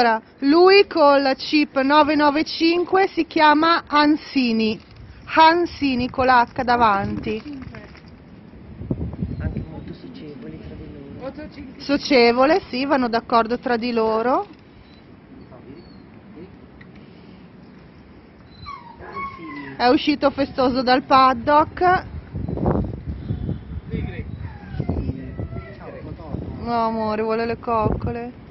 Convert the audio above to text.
Allora, lui col chip 995 si chiama Hansini. Hansini con l'H davanti. Anche molto socievoli tra di loro. Socievole, sì, vanno d'accordo tra di loro. È uscito festoso dal paddock. No amore, vuole le coccole.